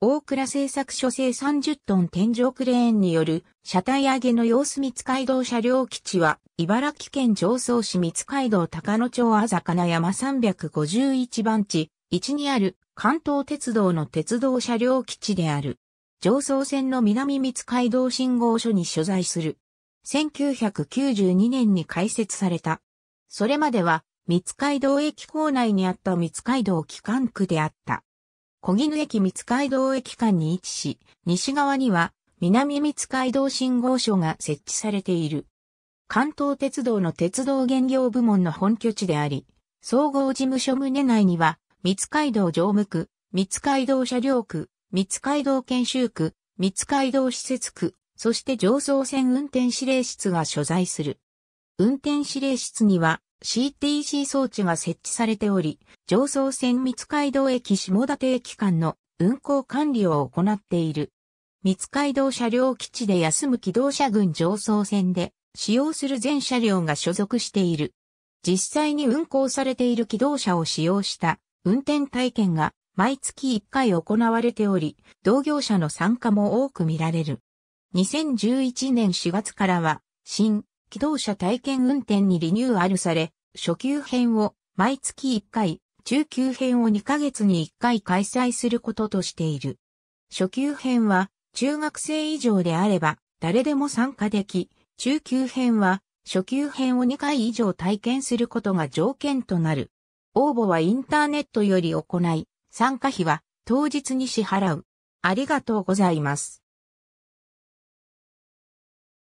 大倉製作所製30トン天井クレーンによる車体上げの様子三街道車両基地は、茨城県上総市三街道高野町あざかな山351番地、1にある関東鉄道の鉄道車両基地である。上総線の南三街道信号所に所在する。1992年に開設された。それまでは、三街道駅構内にあった三街道機関区であった。小絹駅三街道駅間に位置し、西側には南三街道信号所が設置されている。関東鉄道の鉄道原業部門の本拠地であり、総合事務所棟内には、三街道乗務区、三街道車両区、三街道研修区、三街道施設区、そして上層線運転指令室が所在する。運転指令室には CTC 装置が設置されており、上層線三街道駅下館駅間の運行管理を行っている。三街道車両基地で休む機動車群上層線で使用する全車両が所属している。実際に運行されている機動車を使用した運転体験が毎月1回行われており、同業者の参加も多く見られる。2011年4月からは、新機動車体験運転にリニューアルされ、初級編を毎月1回、中級編を2ヶ月に1回開催することとしている。初級編は中学生以上であれば誰でも参加でき、中級編は初級編を2回以上体験することが条件となる。応募はインターネットより行い、参加費は当日に支払う。ありがとうございます。